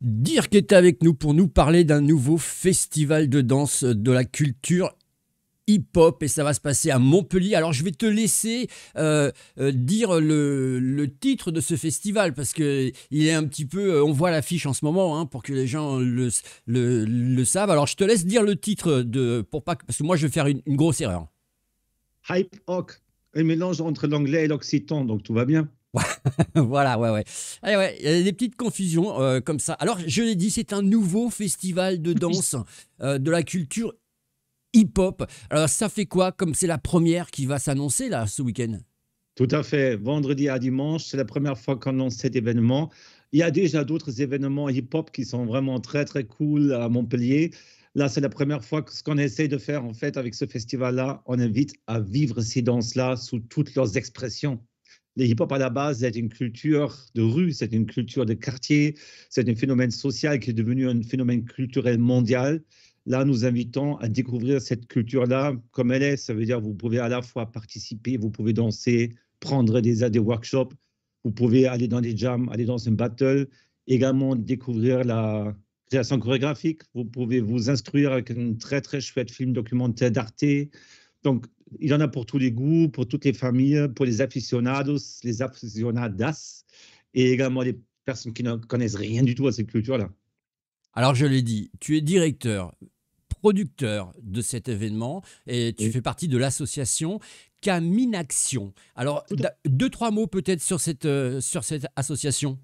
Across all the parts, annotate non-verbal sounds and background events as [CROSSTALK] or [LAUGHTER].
Dirk est avec nous pour nous parler d'un nouveau festival de danse de la culture hip-hop et ça va se passer à Montpellier. Alors je vais te laisser euh, euh, dire le, titre de ce festival parce que il est un petit peu, euh, on voit l'affiche en ce moment hein, pour que les gens le, savent. Alors je te laisse dire le titre de pour pas parce que moi je vais faire une, grosse erreur. Hype Hawk, un mélange entre l'anglais et l'occitan, donc tout va bien. [LAUGHS] voilà, ouais, ouais. ouais. Il y a des petites confusions euh, comme ça. Alors, je l'ai dit, c'est un nouveau festival de danse euh, de la culture hip-hop. Alors, ça fait quoi Comme c'est la première qui va s'annoncer là ce week-end? Tout à fait. Vendredi à dimanche, c'est la première fois qu'on lance cet événement. Il y a déjà d'autres événements hip-hop qui sont vraiment très, très cool à Montpellier. Là, c'est la première fois que ce qu'on essaie de faire en fait avec ce festival-là, on invite à vivre ces danses-là sous toutes leurs expressions. Le hip-hop à la base, c'est une culture de rue, c'est une culture de quartier, c'est un phénomène social qui est devenu un phénomène culturel mondial. Là, nous invitons à découvrir cette culture-là comme elle est. Ça veut dire que vous pouvez à la fois participer, vous pouvez danser, prendre des, des workshops, vous pouvez aller dans des jams, aller dans un battle, également découvrir la création chorégraphique. Vous pouvez vous instruire avec un très, très chouette film documentaire d'Arte. Donc, il y en a pour tous les goûts, pour toutes les familles, pour les aficionados, les aficionadas, et également les personnes qui ne connaissent rien du tout à cette culture-là. Alors, je l'ai dit, tu es directeur, producteur de cet événement, et tu fais partie de l'association Caminaction. Alors, deux, trois mots peut-être sur cette, euh, sur cette association?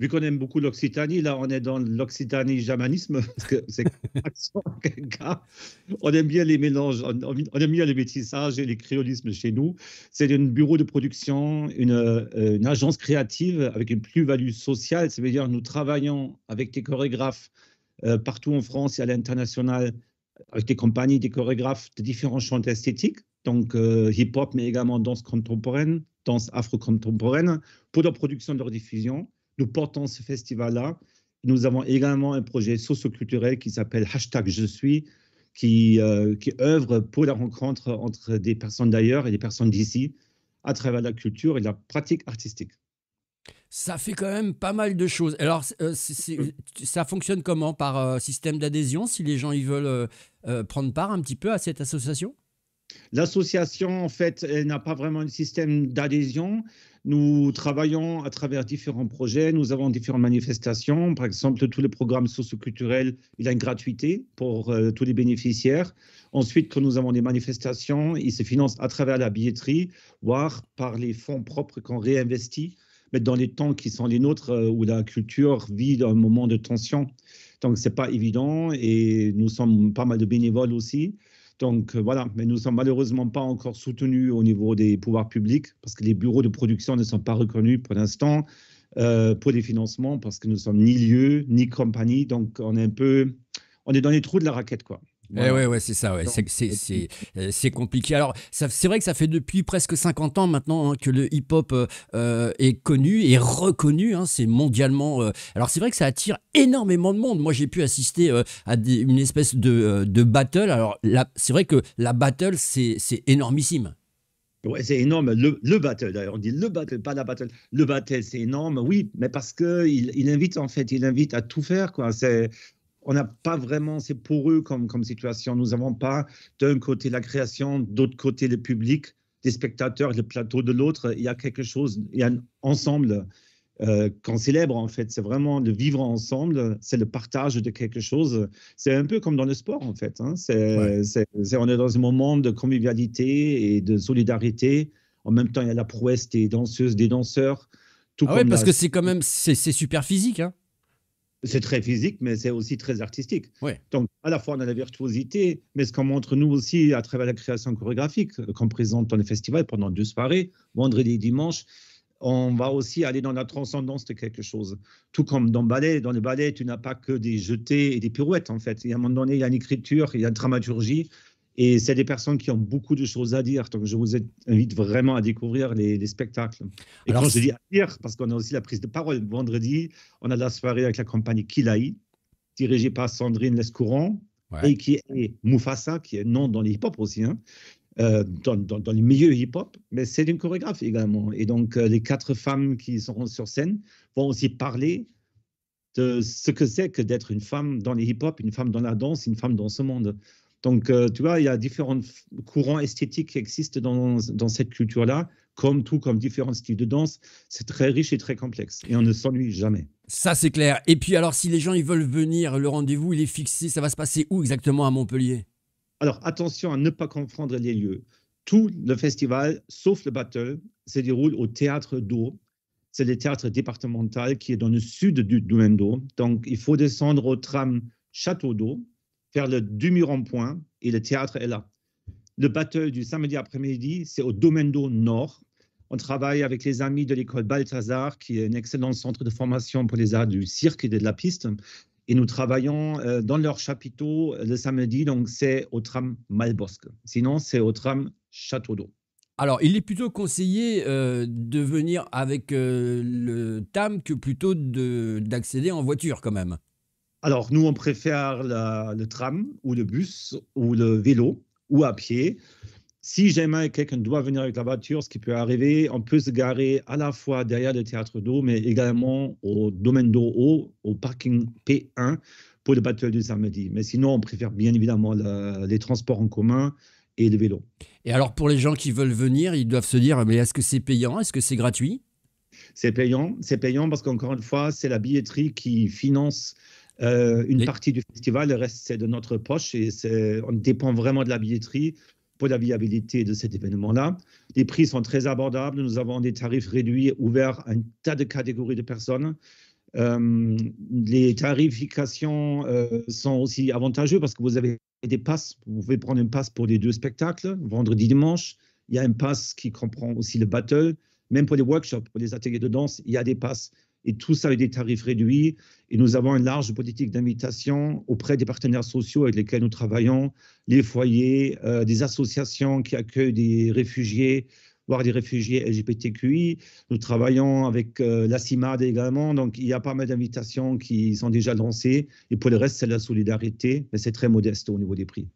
Vu qu'on aime beaucoup l'Occitanie, là, on est dans l'Occitanie-jamanisme, [LAUGHS] parce que c'est [LAUGHS] on aime bien les mélanges, on, aime bien les métissages et les créolismes chez nous. C'est un bureau de production, une, euh, une agence créative avec une plus-value sociale. Ça veut dire nous travaillons avec des chorégraphes euh, partout en France et à l'international, avec des compagnies, des chorégraphes de différents champs esthétiques, donc euh, hip-hop, mais également danse contemporaine, danse afro-contemporaine, pour leur production, leur diffusion nous portons ce festival-là. Nous avons également un projet socioculturel qui s'appelle Hashtag Je suis, qui, euh, qui œuvre pour la rencontre entre des personnes d'ailleurs et des personnes d'ici à travers la culture et la pratique artistique. Ça fait quand même pas mal de choses. Alors, euh, ça fonctionne comment? Par euh, système d'adhésion, si les gens ils veulent prendre part un petit peu à cette association? L'association, en fait, n'a pas vraiment un système d'adhésion. Nous travaillons à travers différents projets. Nous avons différentes manifestations. Par exemple, tous les programmes socioculturels, il y a une gratuité pour euh, tous les bénéficiaires. Ensuite, quand nous avons des manifestations, ils se financent à travers la billetterie, voire par les fonds propres qu'on réinvestit, mais dans les temps qui sont les nôtres, euh, où la culture vit un moment de tension. Donc, ce n'est pas évident et nous sommes pas mal de bénévoles aussi. Donc euh, voilà, mais nous ne sommes malheureusement pas encore soutenus au niveau des pouvoirs publics parce que les bureaux de production ne sont pas reconnus pour l'instant euh, pour les financements parce que nous sommes ni lieu ni compagnie, donc on est un peu, on est dans les trous de la raquette quoi. Eh ouais, ouais, c'est ça, ouais. Euh, c'est compliqué. Alors, c'est vrai que ça fait depuis presque 50 ans maintenant hein, que le hip-hop euh, euh, est connu et reconnu. Hein, c'est mondialement. alors, c'est vrai que ça attire énormément de monde. Moi, j'ai pu assister à une espèce de, de battle. Alors, c'est vrai que la battle, c'est énormissime. Ouais, c'est énorme. Le, le battle, d'ailleurs, on dit le battle, pas la battle. Le battle, c'est énorme, oui, mais parce qu'il il invite, en fait, il invite à tout faire. Quoi. C'est, on n'a pas vraiment, c'est pour eux comme, comme situation. Nous n'avons pas d'un côté la création, d'autre côté le public, des spectateurs, le plateau de l'autre. Il y a quelque chose, il y a un ensemble euh, qu'on célèbre en fait. C'est vraiment de vivre ensemble, c'est le partage de quelque chose. C'est un peu comme dans le sport en fait. Hein. C'est, on est dans un moment de convivialité et de solidarité. En même temps, il y a la prouesse des danseuses, des danseurs. Tout ah parce que c'est quand même c'est, super physique. Hein c'est très physique, mais c'est aussi très artistique. Donc, à la fois, on a la virtuosité, mais ce qu'on montre nous aussi à travers la création chorégraphique qu'on présente dans le festival pendant deux soirées, vendredi et dimanche, on va aussi aller dans la transcendance de quelque chose. Tout comme dans le ballet, dans le ballet, tu n'as pas que des jetés et des pirouettes, en fait. Il y a un moment donné, il y a une écriture, il y a une dramaturgie, et c'est des personnes qui ont beaucoup de choses à dire. Donc, je vous invite vraiment à découvrir les, spectacles. Et quand je dis à dire, parce qu'on a aussi la prise de parole. Vendredi, on a la soirée avec la compagnie Kilaï, dirigée par Sandrine Lescouron, et qui est Mufasa, qui est nom dans les hip-hop aussi, hein, euh, dans, dans, les milieux hip-hop, mais c'est une chorégraphe également. Et donc, euh, les quatre femmes qui seront sur scène vont aussi parler de ce que c'est que d'être une femme dans les hip-hop, une femme dans la danse, une femme dans ce monde. Donc, euh, tu vois, il y a différents courants esthétiques qui existent dans, dans cette culture-là, comme tout, comme différents styles de danse. C'est très riche et très complexe, et on ne s'ennuie jamais. Ça, c'est clair. Et puis, alors, si les gens ils veulent venir, le rendez-vous, il est fixé, ça va se passer où exactement à Montpellier? Alors, attention à ne pas confondre les lieux. Tout le festival, sauf le battle, se déroule au théâtre d'eau. C'est le théâtre départemental qui est dans le sud du domaine d'eau. Donc, il faut descendre au tram Château d'eau, faire le demi rond-point et le théâtre est là. Le battle du samedi après-midi, c'est au domaine d'eau nord. On travaille avec les amis de l'école Balthazar, qui est un excellent centre de formation pour les arts du cirque et de la piste. Et nous travaillons euh, dans leur chapiteau le samedi, donc c'est au tram Malbosque. Sinon, c'est au tram Château d'eau. Alors, il est plutôt conseillé euh, de venir avec euh, le TAM que plutôt d'accéder en voiture quand même. Alors, nous, on préfère le tram ou le bus ou le vélo ou à pied. Si jamais quelqu'un doit venir avec la voiture, ce qui peut arriver, on peut se garer à la fois derrière le théâtre d'eau, mais également au domaine d'eau haut, au parking P1 pour le battle du samedi. Mais sinon, on préfère bien évidemment les transports en commun et le vélo. Et alors, pour les gens qui veulent venir, ils doivent se dire, mais est-ce que c'est payant? Est-ce que c'est gratuit? C'est payant. C'est payant parce qu'encore une fois, c'est la billetterie qui finance euh, une partie du festival, le reste, c'est de notre poche et on dépend vraiment de la billetterie pour la viabilité de cet événement-là. Les prix sont très abordables. Nous avons des tarifs réduits ouverts à un tas de catégories de personnes. Euh, les tarifications euh, sont aussi avantageuses parce que vous avez des passes. Vous pouvez prendre une passe pour les deux spectacles, vendredi, dimanche. Il y a un pass qui comprend aussi le battle. Même pour les workshops, pour les ateliers de danse, il y a des passes et tout ça avec des tarifs réduits. Et nous avons une large politique d'invitation auprès des partenaires sociaux avec lesquels nous travaillons, les foyers, euh, des associations qui accueillent des réfugiés, voire des réfugiés LGBTQI. Nous travaillons avec euh, la CIMAD également. Donc, il y a pas mal d'invitations qui sont déjà lancées. Et pour le reste, c'est la solidarité, mais c'est très modeste au niveau des prix.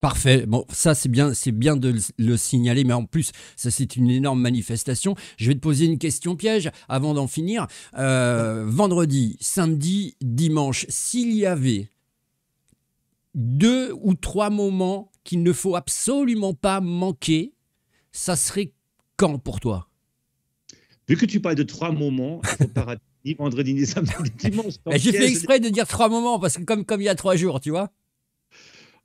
Parfait. Bon, ça c'est bien, c'est bien de le signaler, mais en plus, ça c'est une énorme manifestation. Je vais te poser une question piège avant d'en finir. Euh, vendredi, samedi, dimanche, s'il y avait deux ou trois moments qu'il ne faut absolument pas manquer, ça serait quand pour toi? Vu que tu parles de trois moments, il faut vendredi, ni samedi, dimanche. [LAUGHS] J'ai fait exprès de dire trois moments parce que comme comme il y a trois jours, tu vois.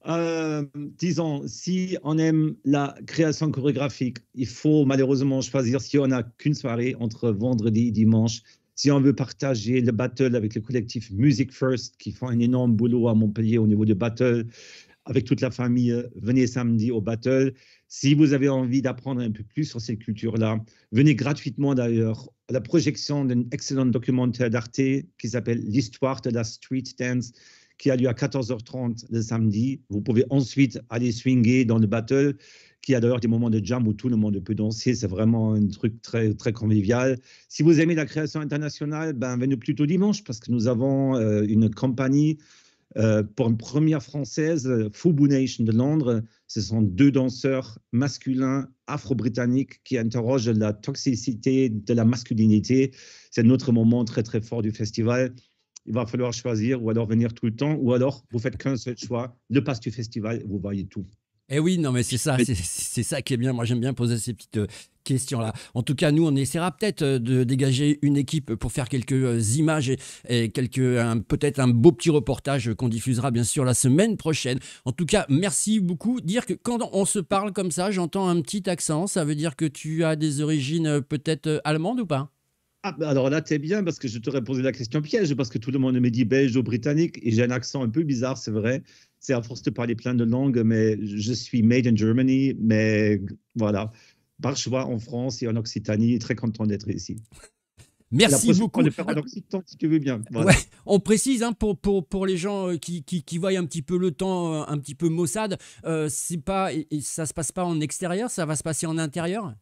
Euh, disons, si on aime la création chorégraphique, il faut malheureusement choisir si on n'a qu'une soirée entre vendredi et dimanche. Si on veut partager le battle avec le collectif Music First, qui font un énorme boulot à Montpellier au niveau du battle, avec toute la famille, venez samedi au battle. Si vous avez envie d'apprendre un peu plus sur cette culture-là, venez gratuitement d'ailleurs à la projection d'un excellent documentaire d'Arte qui s'appelle L'histoire de la street dance qui a lieu à 14h30 le samedi. Vous pouvez ensuite aller swinger dans le battle, qui a d'ailleurs des moments de jam où tout le monde peut danser. C'est vraiment un truc très, très convivial. Si vous aimez la création internationale, ben, venez plutôt dimanche parce que nous avons euh, une compagnie euh, pour une première française, Fubu Nation de Londres. Ce sont deux danseurs masculins afro-britanniques qui interrogent la toxicité de la masculinité. C'est notre moment très, très fort du festival il va falloir choisir ou alors venir tout le temps, ou alors vous faites qu'un seul choix, le passe du festival, vous voyez tout. Eh oui, non, mais c'est ça, c'est ça qui est bien. Moi, j'aime bien poser ces petites euh, questions-là. En tout cas, nous, on essaiera peut-être euh, de dégager une équipe pour faire quelques euh, images et, quelques, peut-être un beau petit reportage qu'on diffusera bien sûr la semaine prochaine. En tout cas, merci beaucoup. Dire que quand on se parle comme ça, j'entends un petit accent. Ça veut dire que tu as des origines peut-être allemandes ou pas? Ah, bah, alors là, es bien parce que je t'aurais posé la question piège, parce que tout le monde me dit belge ou britannique, et j'ai un accent un peu bizarre, c'est vrai. C'est à force de parler plein de langues, mais je suis made in Germany, mais voilà, par choix en France et en Occitanie, très content d'être ici. Merci beaucoup. On faire en Occitan, si tu veux bien. on précise hein, pour, pour, pour, les gens euh, qui, qui, qui, voient un petit peu le temps, euh, un petit peu maussade, euh, pas, ça se passe pas en extérieur, ça va se passer en intérieur?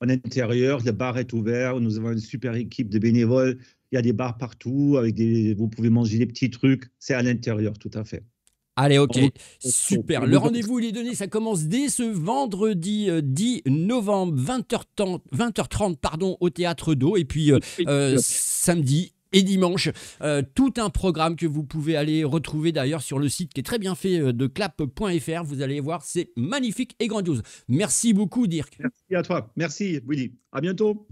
En intérieur, le bar est ouvert, nous avons une super équipe de bénévoles, il y a des bars partout, avec des, vous pouvez manger des petits trucs, c'est à l'intérieur tout à fait. Allez, ok, super. Le rendez-vous, il est donné, ça commence dès ce vendredi 10 euh, novembre, 20h30, 20h30 pardon, au Théâtre d'eau, et puis euh, euh, samedi et dimanche. Euh, tout un programme que vous pouvez aller retrouver d'ailleurs sur le site qui est très bien fait euh, de clap.fr. Vous allez voir, c'est magnifique et grandiose. Merci beaucoup, Dirk. Merci à toi. Merci, Willy. À bientôt.